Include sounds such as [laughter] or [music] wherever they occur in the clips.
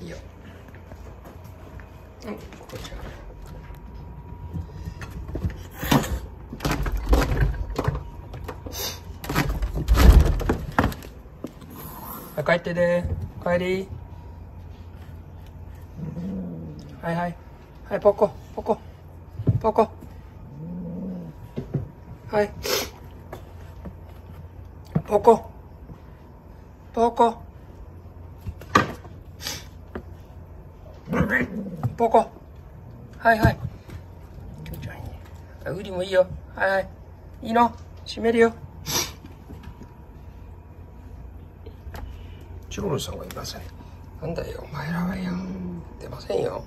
いいよ。うん。こちあ帰ってで。帰り。はいはい。はいポコ。ポコ。ポコ。はい。ポコ。ポコ。はいはい。気持ち悪いねあウリもいいよ。はいはい。いいの？閉めるよ。ジョーンさんがいません。なんだよ。お前らはよ出ませんよ。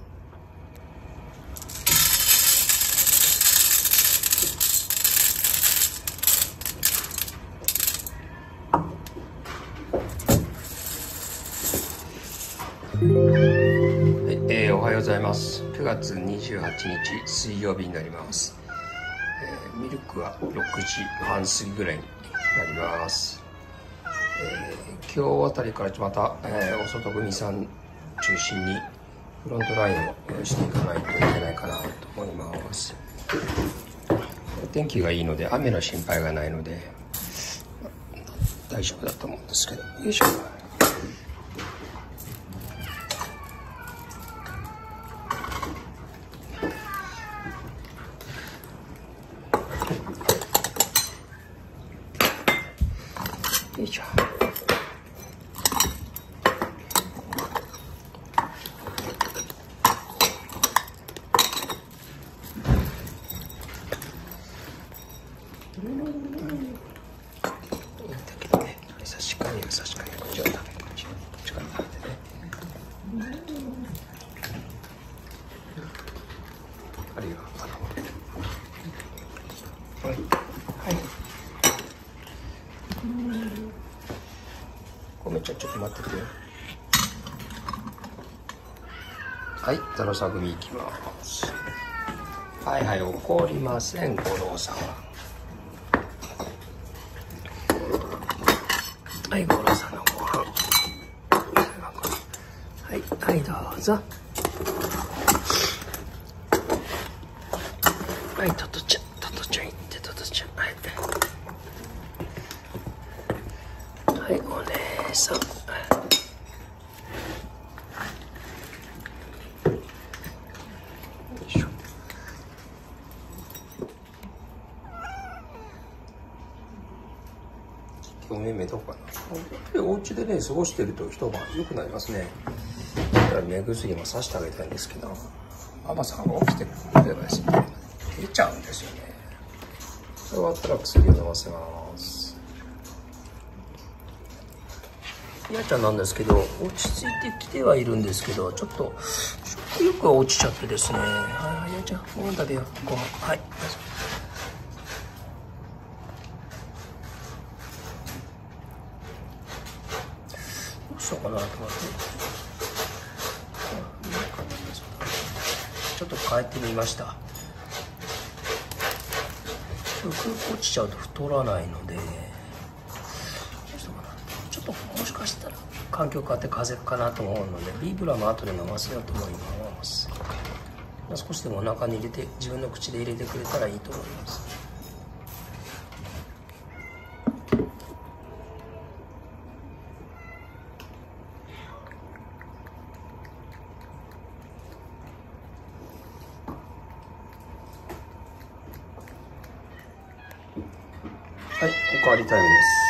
はいえーおはようございます。9月28日水曜日になります、えーミルクは6時半過ぎぐらいになります、えー今日あたりからまた、えーお外組さん中心にフロントラインをしていかないといけないかなと思います。天気がいいので雨の心配がないので大丈夫だと思うんですけどよいしょよいしょだけどね優しく優しくねこっちを食べこっちこっちから食べてねあるよあのはいはいごめんちゃんちょっと待っててよはいザロサ組いきますはいはい怒りません五郎さんはい五郎さんのご飯はいはいどうぞはいトトちゃん行ってトトちゃんはいはいお姉さんよいしょ今日目目どうかなでね過ごしてると一晩良くなりますね。だから目薬もさしてあげたいんですけどママさんが起きてくればですね。出ちゃうんですよね。それ終わったら薬を飲ませます。やちゃんなんですけど落ち着いてきてはいるんですけどちょっと食欲が落ちちゃってですね。はいやちゃんご飯食べよ。うご飯。はいどうぞどうしようかなと思ってあなんかちょっと変えてみました。空落ちちゃうと太らないのでちょっともしかしたら環境変わって風邪かなと思うのでビブラも後で飲ませようと思います。少しでもお腹に入れて自分の口で入れてくれたらいいと思います。はい、おかわりタイムです。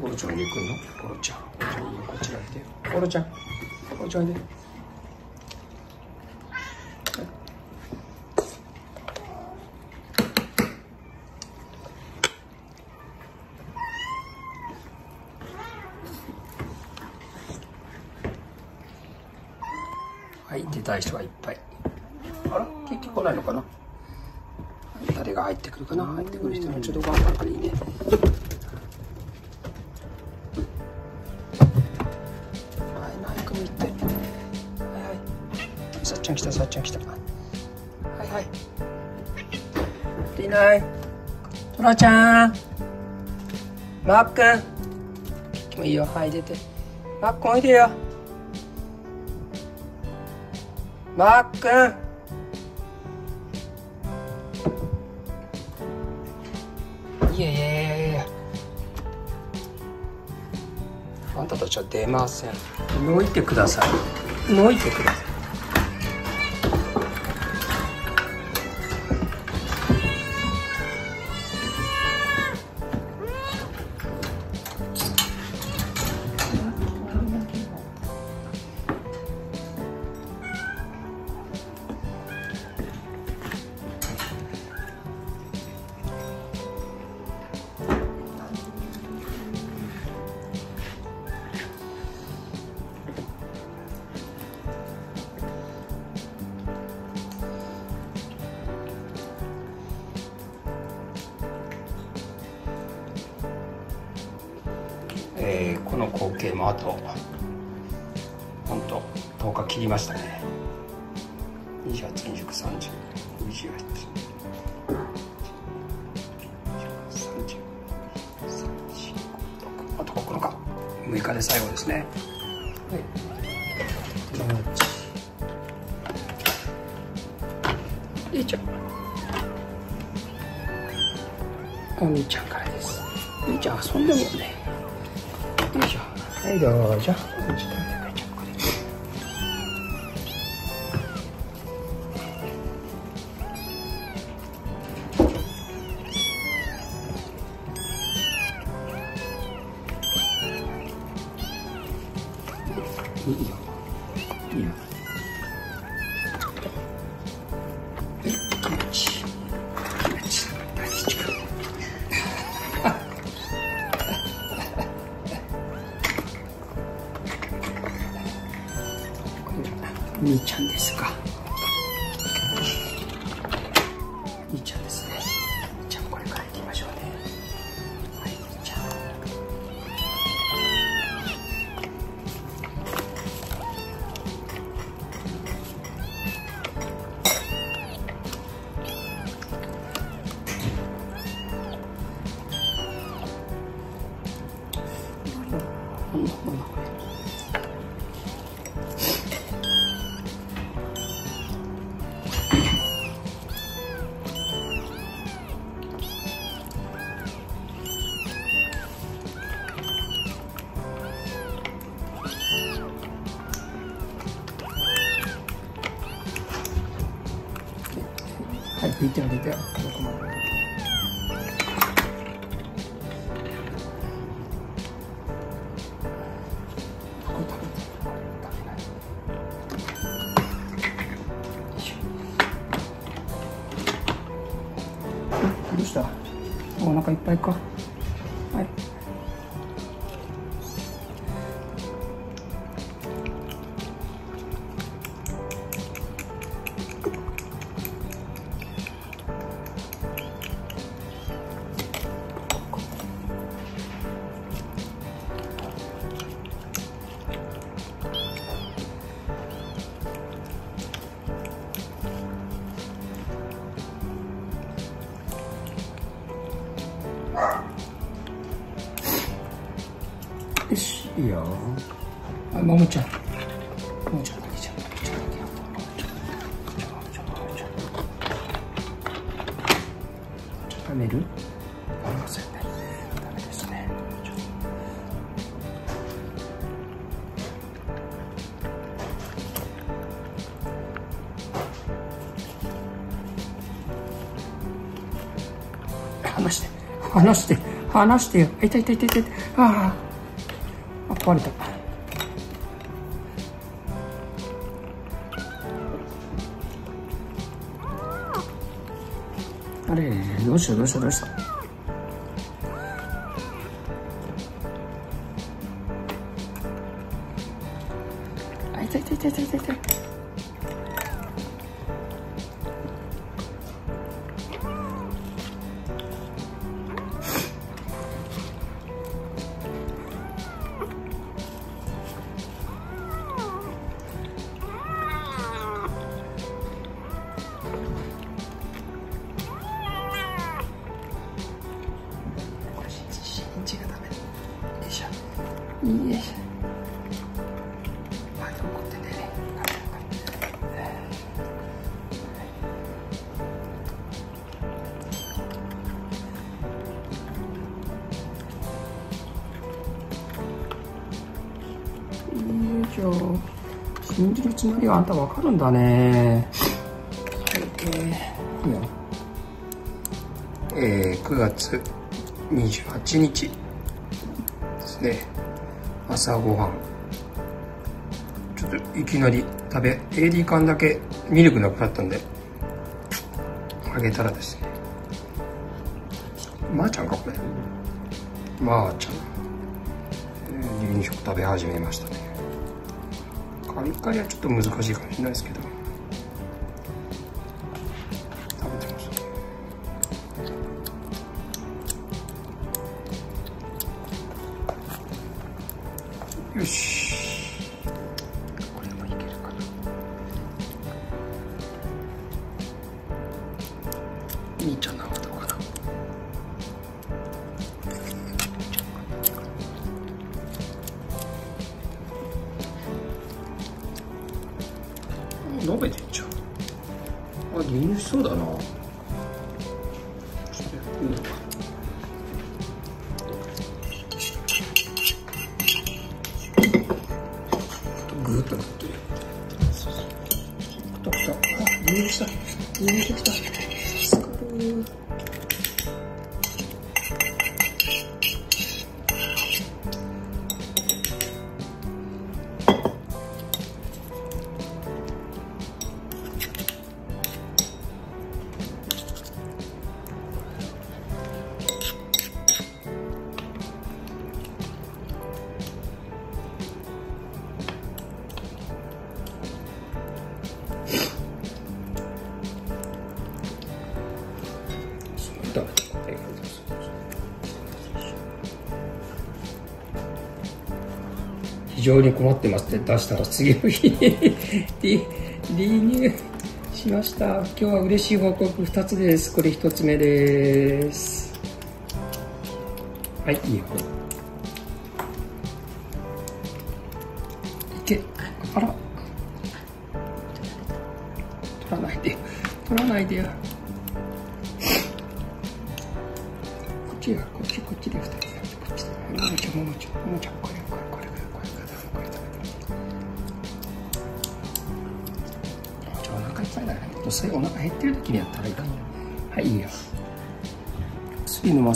ゴロちゃん入れくんの？ゴロちゃん。こちら来てよ。ゴロちゃん。ゴロちゃんで。はい、出たい人がいっぱい。あら結局来ないのかな？誰が入ってくるかな？入ってくる人のちょっと頑張るからいいねたさっちゃん来たはいはい。いない。トラちゃん。マック。ンもういいよ。はい出て。マックンおいでよ。マック。ンいやいやいやいやあんたたちは出ません。抜いてください。抜いてくださいこの光景もあと本当10日切りましたね。28、29、30、28、30、あと9日6日で最後ですね。はい。いいちゃんお兄ちゃんからです。お兄ちゃん遊んでもね。よいしょはいどお腹いっぱいか。はい。離して離してよ。痛い痛い痛い痛い。あああ壊れた。あれどうしたどうしたどうした？いいえ。はい怒ってねよいしょ信じるつもりはあんたわかるんだね。はい。えー、えー、9月28日ですね。朝ごはん。ちょっといきなり食べ AD 缶だけミルクなくなったんであげたらですね。まー、あ、ちゃんかこれ。まー、あ、ちゃん。離乳食食べ始めましたね。カリカリはちょっと難しいかもしれないですけど。グーとなって。るあ入院した。入院してきた。非常に困ってますって出したら次の日に [laughs] 離乳しました。今日は嬉しい報告2つです。これ1つ目です。はいいいよ。いけ。あら。取らないで。取らないでよ。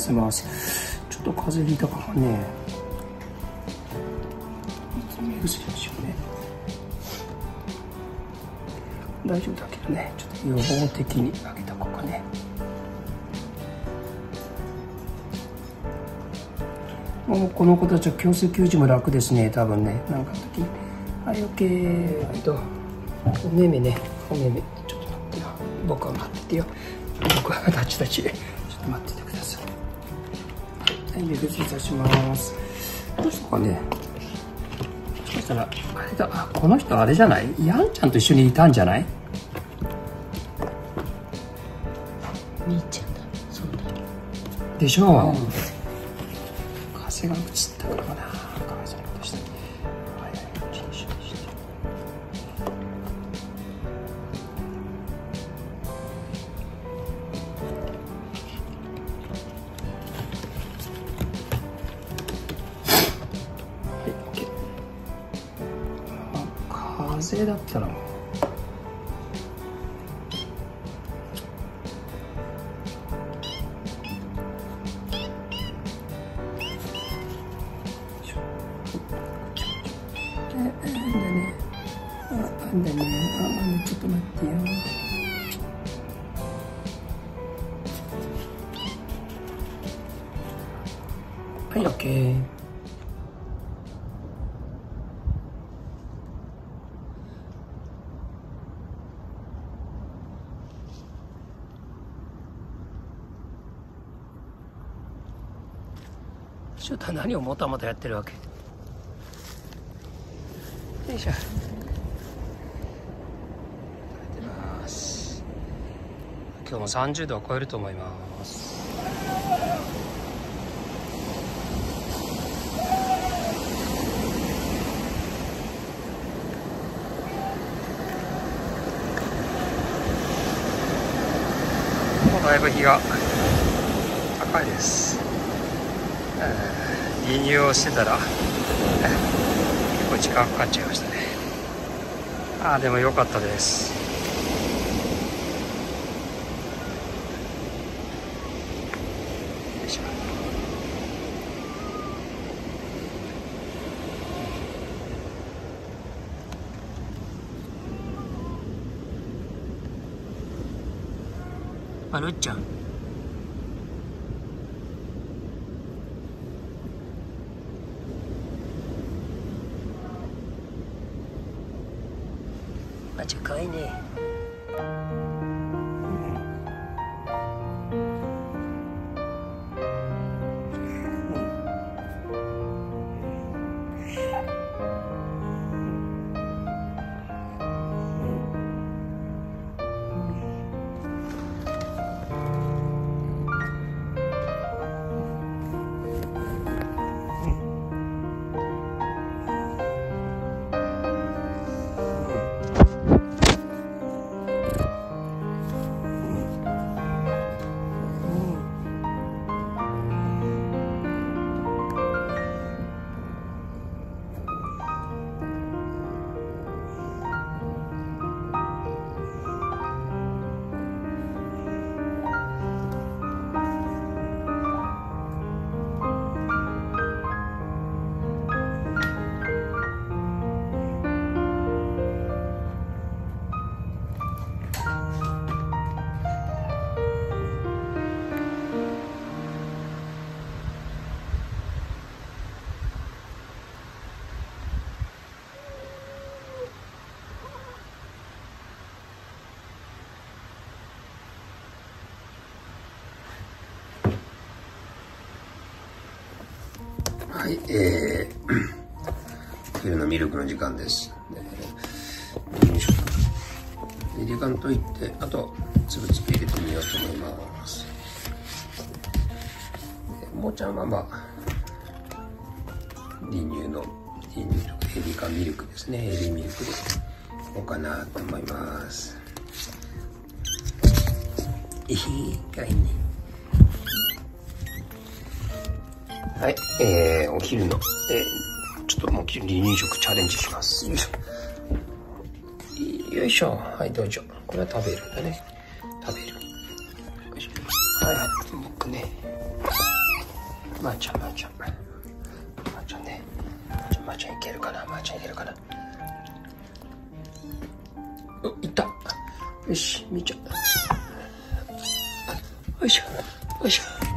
せます。ちょっと風邪ひいたかもね。目薬にしようね。大丈夫だけどね。ちょっと予防的にあげたこうかね。もうこの子たちは強制休児も楽ですね。多分ね。なんかの時はい OK はいとお目目ね。お目目。ちょっと待ってよ。僕は待っててよ。僕はたちたち。ちょっと待ってて。くださいはい目薬さします。どうしようかね。もしかしたらあれだあこの人あれじゃない？ヤンちゃんと一緒にいたんじゃない？みーちゃんだそうだでしょう、風性だったらちょっと何をもたもたやってるわけ？よいしょ。食べてます。今日も30度を超えると思います。だいぶ日が高いです、えー。離乳をしてたら、結構時間かかっちゃいましたね。ああでも良かったです。まるっちゃん？はい、えー、昼のミルクの時間です。えー、よいしょ。入れ缶といって、あと、つぶつぶ入れてみようと思います。もちゃんはまあ、離乳の、離乳とかエビ缶ミルクですね。エビミルクで、こうかなと思います。いいかいね。はい、えー、お昼の、えー、ちょっともう離乳食チャレンジします。よいしょ。よいしょ。はい、どうぞ。これは食べるんだね。食べる。よいしょ。はいはい、僕ね。まー、あ、ちゃん、まー、あ、ちゃん。まー、あ、ちゃんね。まー、あ、ちゃん、まー、あ、ちゃんいけるかな？まー、あ、ちゃんいけるかな？お、いった。よし、みーちゃん。よいしょ。よいしょ。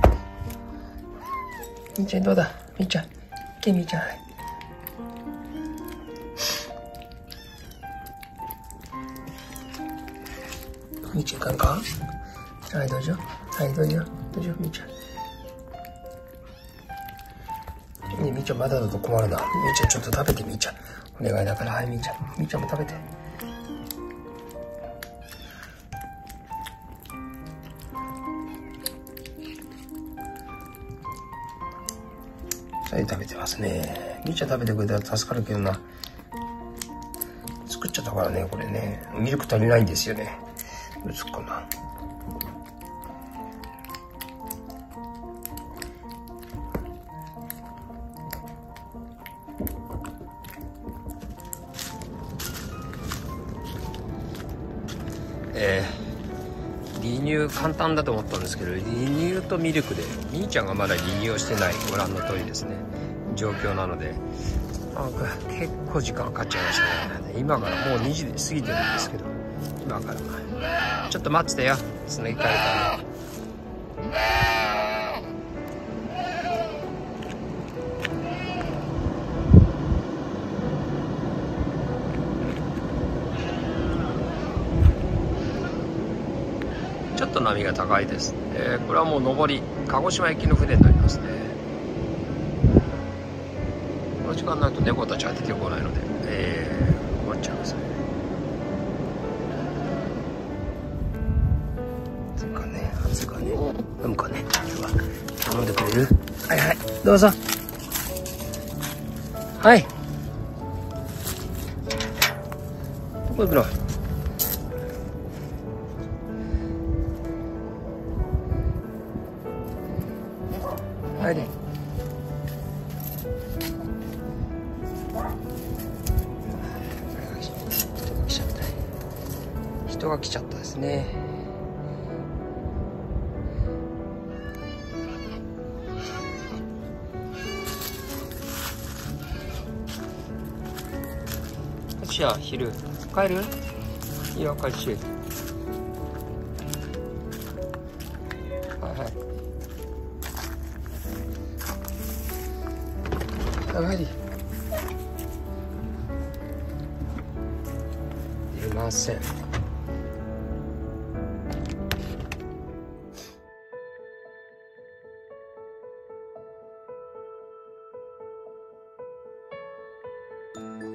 みーちゃんどうだみーちゃん。けみーちゃん。みーちゃんいかんかはい、どうぞ。はい、どうぞ。どうぞ、みーちゃん。ねみーちゃんまだだと困るな。みーちゃんちょっと食べてみーちゃん。お願いだから、はい、みーちゃん。みーちゃんも食べて。さえ食べてますね。みーちゃん食べてくれたら助かるけどな。作っちゃったからね、これね。ミルク足りないんですよね。どうすっかな。単だと思ったんですけど離乳とミルクで兄ちゃんがまだ離乳をしてない。ご覧の通りですね。状況なので。なんか結構時間かかっちゃいましたね。今からもう2時過ぎてるんですけど。今から。ちょっと待っててよ。つなぎ替えるから。っと波が高いです、えー、これはもう上り鹿児島行きの船になりますね。この時間になると猫たちは出てこないので、えー、困っちゃいますね。暑いかね。暑いかね。飲むかね。今日は。飲んでくれる？はいはい。どうぞ。はい。どこ行くのはい。人が来ちゃったですね。よっしゃ昼。帰る？いいよ帰るし。うん